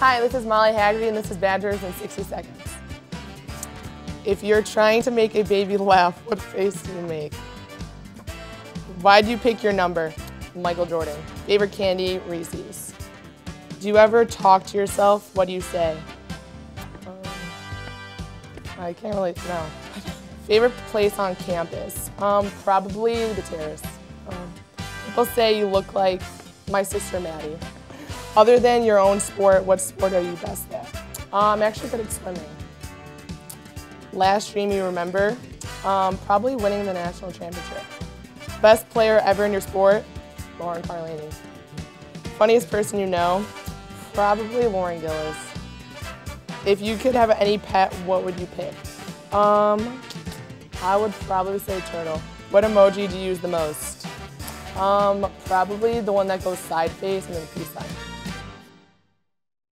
Hi, this is Molly Haggerty and this is Badgers in 60 Seconds. If you're trying to make a baby laugh, what face do you make? Why do you pick your number? Michael Jordan. Favorite candy? Reese's. Do you ever talk to yourself? What do you say? Um, I can't really, no. Favorite place on campus? Um, probably the terrace. Um, people say you look like my sister Maddie. Other than your own sport, what sport are you best at? Uh, I'm actually good at swimming. Last dream you remember? Um, probably winning the national championship. Best player ever in your sport? Lauren Carlini. Funniest person you know? Probably Lauren Gillis. If you could have any pet, what would you pick? Um, I would probably say turtle. What emoji do you use the most? Um, probably the one that goes side face and then peace sign.